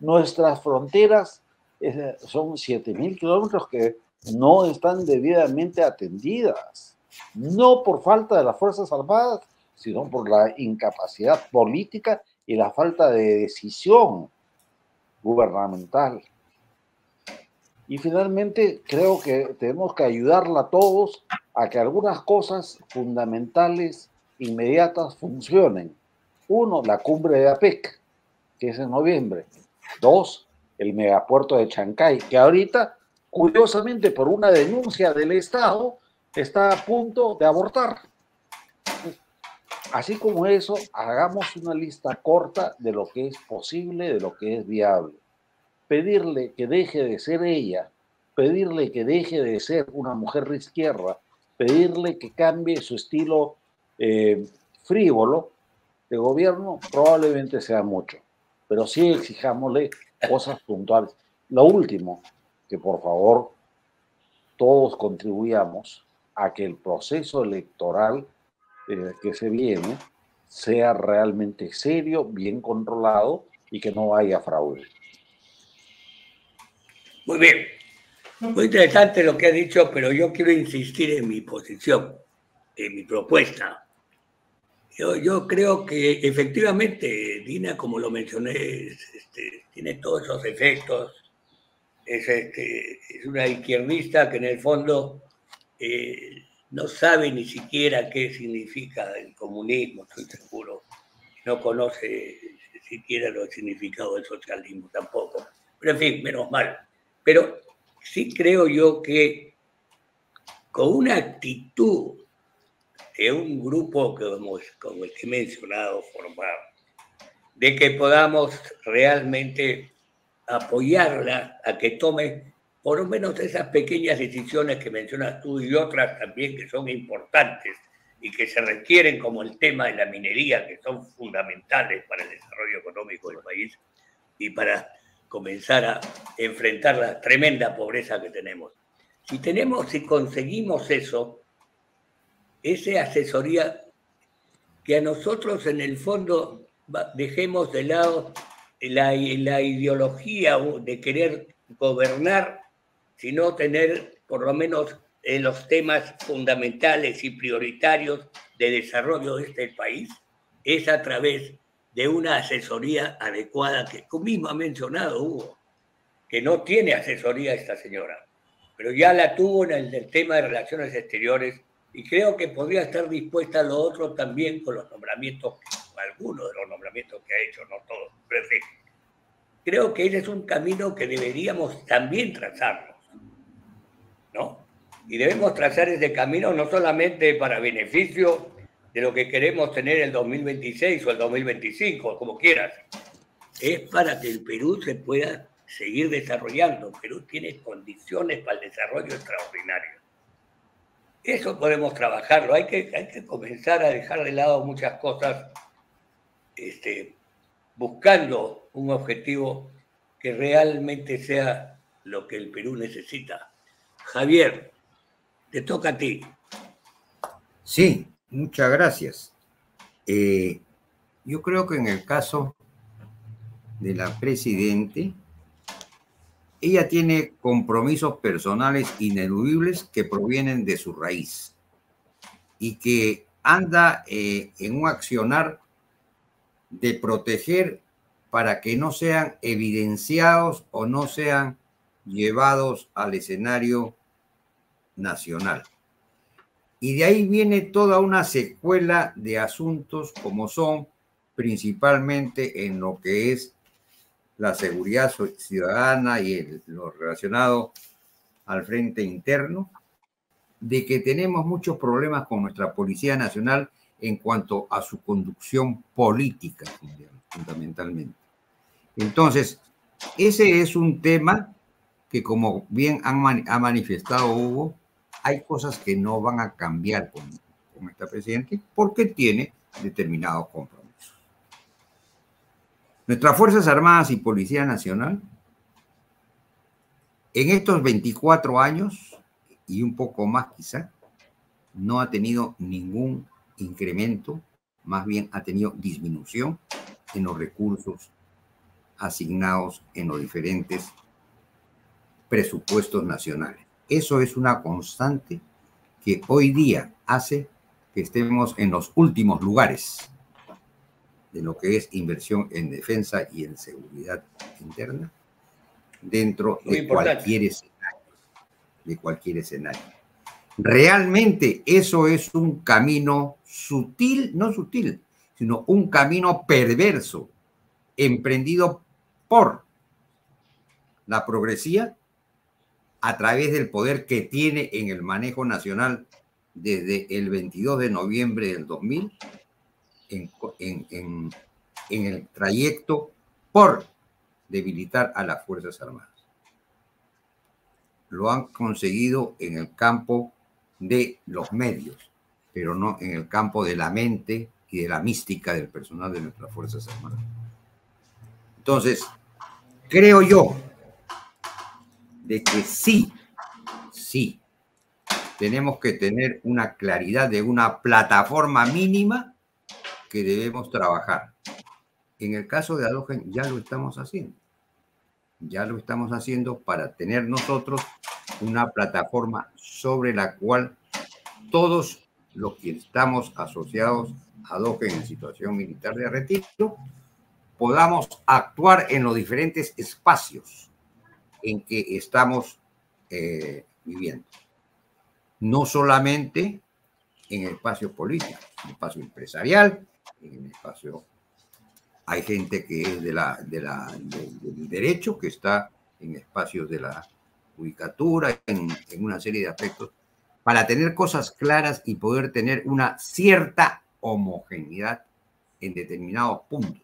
Nuestras fronteras eh, son 7.000 kilómetros que no están debidamente atendidas no por falta de las Fuerzas Armadas, sino por la incapacidad política y la falta de decisión gubernamental. Y finalmente, creo que tenemos que ayudarla a todos a que algunas cosas fundamentales, inmediatas, funcionen. Uno, la cumbre de APEC, que es en noviembre. Dos, el megapuerto de Chancay, que ahorita, curiosamente, por una denuncia del Estado, está a punto de abortar. Así como eso, hagamos una lista corta de lo que es posible, de lo que es viable. Pedirle que deje de ser ella, pedirle que deje de ser una mujer izquierda, pedirle que cambie su estilo eh, frívolo de gobierno, probablemente sea mucho. Pero sí exijámosle cosas puntuales. Lo último, que por favor todos contribuyamos a que el proceso electoral eh, que se viene sea realmente serio, bien controlado y que no haya fraude. Muy bien. Muy interesante lo que ha dicho, pero yo quiero insistir en mi posición, en mi propuesta. Yo, creo que efectivamente Dina, como lo mencioné, este, tiene todos esos efectos. Es, este, es una izquierdista que en el fondo eh, no sabe ni siquiera qué significa el comunismo, estoy seguro. No conoce siquiera lo significado del socialismo tampoco. Pero en fin, menos mal. Pero sí creo yo que con una actitud de un grupo como, como el que he mencionado formado, de que podamos realmente apoyarla a que tome por lo menos esas pequeñas decisiones que mencionas tú y otras también que son importantes y que se requieren como el tema de la minería, que son fundamentales para el desarrollo económico del país y para comenzar a enfrentar la tremenda pobreza que tenemos. Si tenemos, si conseguimos eso, esa asesoría que a nosotros en el fondo dejemos de lado la, la ideología de querer gobernar sino tener por lo menos en los temas fundamentales y prioritarios de desarrollo de este país, es a través de una asesoría adecuada que mismo ha mencionado Hugo, que no tiene asesoría esta señora, pero ya la tuvo en el, tema de relaciones exteriores y creo que podría estar dispuesta a lo otro también con los nombramientos, algunos de los nombramientos que ha hecho, no todos, pero en fin. Creo que ese es un camino que deberíamos también trazarlo ¿no? Y debemos trazar ese camino no solamente para beneficio de lo que queremos tener el 2026 o el 2025, como quieras, es para que el Perú se pueda seguir desarrollando. Perú tiene condiciones para el desarrollo extraordinario. Eso podemos trabajarlo. Hay que, hay que comenzar a dejar de lado muchas cosas este, buscando un objetivo que realmente sea lo que el Perú necesita. Javier, te toca a ti. Sí, muchas gracias. Eh, yo creo que en el caso de la presidente, ella tiene compromisos personales ineludibles que provienen de su raíz y que anda eh, en un accionar de proteger para que no sean evidenciados o no sean llevados al escenario nacional. Y de ahí viene toda una secuela de asuntos como son principalmente en lo que es la seguridad ciudadana y lo relacionado al frente interno, de que tenemos muchos problemas con nuestra Policía Nacional en cuanto a su conducción política, fundamentalmente. Entonces, ese es un tema que, como bien han, ha manifestado Hugo, hay cosas que no van a cambiar con, con esta presidente porque tiene determinados compromisos. Nuestras Fuerzas Armadas y Policía Nacional, en estos 24 años, y un poco más quizá, no ha tenido ningún incremento, más bien ha tenido disminución en los recursos asignados en los diferentes presupuestos nacionales. Eso es una constante que hoy día hace que estemos en los últimos lugares de lo que es inversión en defensa y en seguridad interna dentro de cualquier escenario, de cualquier escenario. Realmente eso es un camino sutil, no sutil, sino un camino perverso, emprendido por la progresía a través del poder que tiene en el manejo nacional desde el 22 de noviembre del 2000 en, el trayecto por debilitar a las Fuerzas Armadas. Lo han conseguido en el campo de los medios, pero no en el campo de la mente y de la mística del personal de nuestras Fuerzas Armadas. Entonces, creo yo de que sí, sí, tenemos que tener una claridad de una plataforma mínima que debemos trabajar. En el caso de Adogen ya lo estamos haciendo. Ya lo estamos haciendo para tener nosotros una plataforma sobre la cual todos los que estamos asociados a Adogen en situación militar de retiro podamos actuar en los diferentes espacios en que estamos eh, viviendo. No solamente en el espacio político, en el espacio empresarial, en el espacio. Hay gente que es de la, de la, del derecho, que está en espacios de la judicatura, en, en una serie de aspectos, para tener cosas claras y poder tener una cierta homogeneidad en determinados puntos.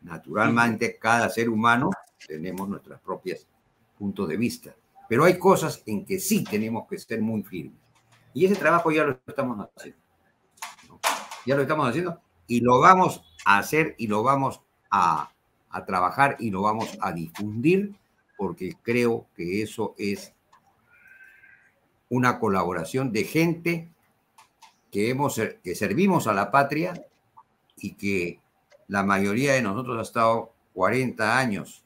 Naturalmente, cada ser humano tenemos nuestros propios puntos de vista, pero hay cosas en que sí tenemos que ser muy firmes. Y ese trabajo ya lo estamos haciendo. Ya lo estamos haciendo y lo vamos a hacer y lo vamos a, trabajar y lo vamos a difundir porque creo que eso es una colaboración de gente que, hemos, que servimos a la patria y que la mayoría de nosotros ha estado 40 años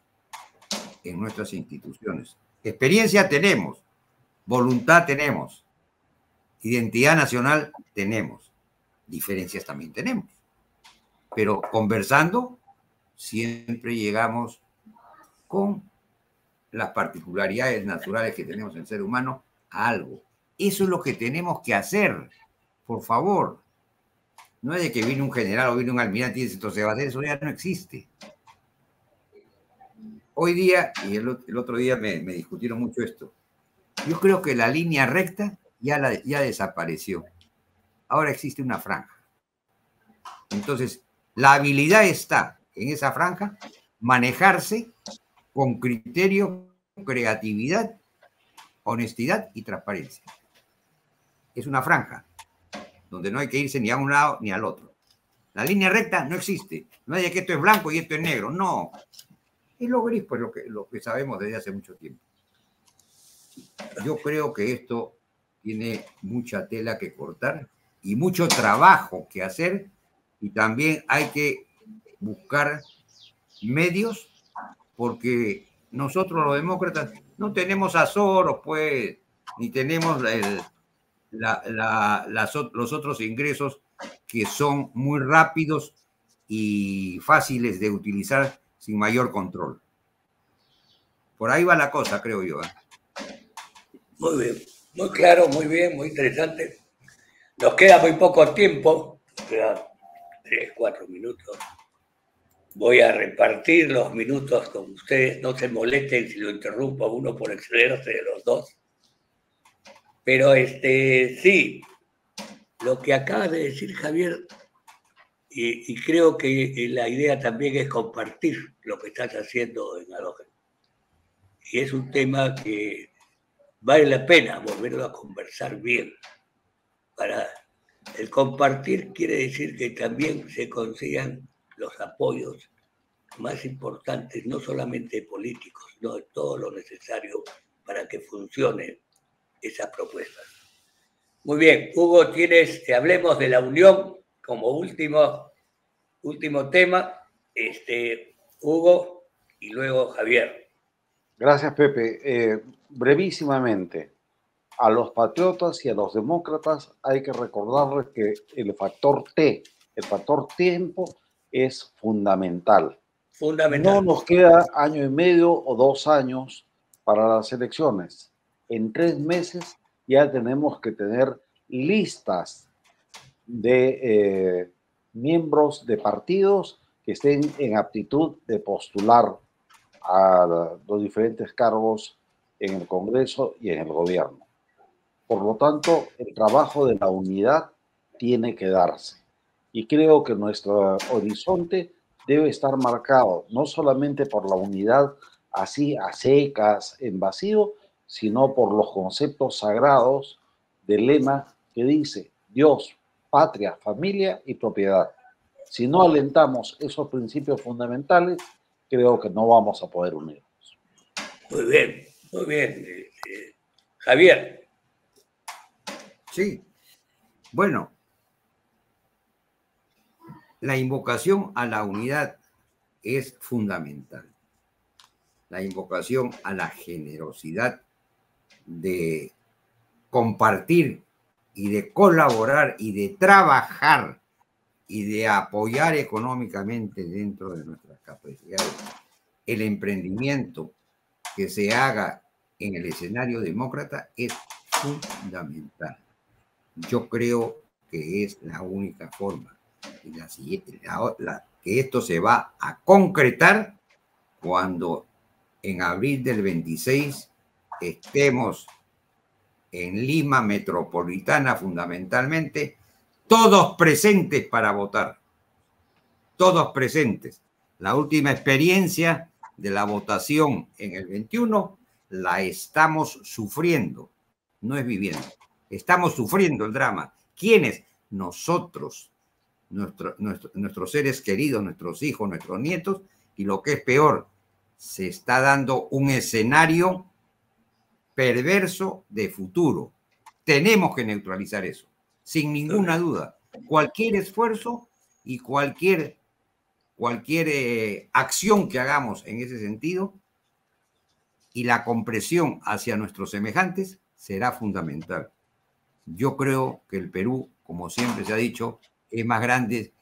en nuestras instituciones. Experiencia tenemos, voluntad tenemos, identidad nacional tenemos, diferencias también tenemos pero conversando siempre llegamos con las particularidades naturales que tenemos en ser humano a algo. Eso es lo que tenemos que hacer, por favor. No es de que viene un general o viene un almirante y dice, esto se va a hacer, eso ya no existe. Hoy día, y el, otro día me, discutieron mucho esto, yo creo que la línea recta ya, ya desapareció. Ahora existe una franja. Entonces, la habilidad está en esa franja, manejarse con criterio, creatividad, honestidad y transparencia. Es una franja donde no hay que irse ni a un lado ni al otro. La línea recta no existe. No hay que esto es blanco y esto es negro. No. Es lo gris, pues lo que, lo que sabemos desde hace mucho tiempo. Yo creo que esto tiene mucha tela que cortar y mucho trabajo que hacer y también hay que buscar medios porque nosotros los demócratas no tenemos a Soros, pues, ni tenemos el, las, los otros ingresos que son muy rápidos y fáciles de utilizar sin mayor control. Por ahí va la cosa, creo yo. ¿eh? Muy bien, muy claro, muy bien, muy interesante. Nos queda muy poco tiempo. Claro 3, 4 minutos. Voy a repartir los minutos con ustedes. No se molesten si lo interrumpo a uno por excederse de los dos. Pero este, sí, lo que acaba de decir Javier, y, creo que la idea también es compartir lo que estás haciendo en Aloha. Y es un tema que vale la pena volverlo a conversar bien para el compartir quiere decir que también se consigan los apoyos más importantes, no solamente políticos, de todo lo necesario para que funcione esas propuestas. Muy bien, Hugo, tienes, hablemos de la unión como último, último tema. Este, Hugo y luego Javier. Gracias, Pepe. Eh, brevísimamente, a los patriotas y a los demócratas hay que recordarles que el factor T, el factor tiempo, es fundamental. Fundamental. No nos queda año y medio o dos años para las elecciones. En tres meses ya tenemos que tener listas de eh, miembros de partidos que estén en aptitud de postular a los diferentes cargos en el Congreso y en el gobierno. Por lo tanto, el trabajo de la unidad tiene que darse. Y creo que nuestro horizonte debe estar marcado no solamente por la unidad así a secas, en vacío, sino por los conceptos sagrados del lema que dice Dios, patria, familia y propiedad. Si no alentamos esos principios fundamentales, creo que no vamos a poder unirnos. Muy bien, muy bien. Este, Javier. Sí. Bueno, la invocación a la unidad es fundamental. La invocación a la generosidad de compartir y de colaborar y de trabajar y de apoyar económicamente dentro de nuestras capacidades el emprendimiento que se haga en el escenario demócrata es fundamental. Yo creo que es la única forma y la siguiente, que esto se va a concretar cuando en abril del 26 estemos en Lima Metropolitana fundamentalmente, todos presentes para votar. Todos presentes. La última experiencia de la votación en el 21 la estamos sufriendo, no es viviendo. Estamos sufriendo el drama. ¿Quiénes? Nosotros, nuestros seres queridos, nuestros hijos, nuestros nietos, y lo que es peor, se está dando un escenario perverso de futuro. Tenemos que neutralizar eso, sin ninguna duda. Cualquier esfuerzo y cualquier, cualquier eh, acción que hagamos en ese sentido y la compresión hacia nuestros semejantes será fundamental. Yo creo que el Perú, como siempre se ha dicho, es más grande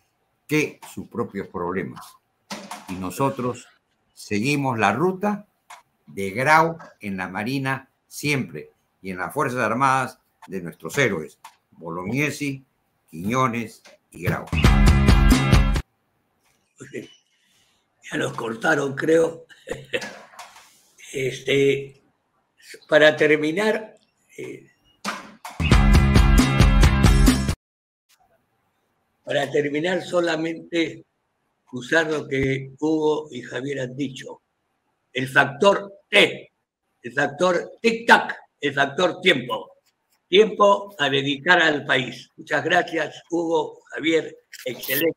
que sus propios problemas. Y nosotros seguimos la ruta de Grau en la Marina siempre y en las Fuerzas Armadas de nuestros héroes, Bolognesi, Quiñones y Grau. Ya nos cortaron, creo. Este, para terminar, eh, para terminar solamente usar lo que Hugo y Javier han dicho, el factor T el factor tic-tac, el factor tiempo. Tiempo a dedicar al país. Muchas gracias, Hugo, Javier. Excelente.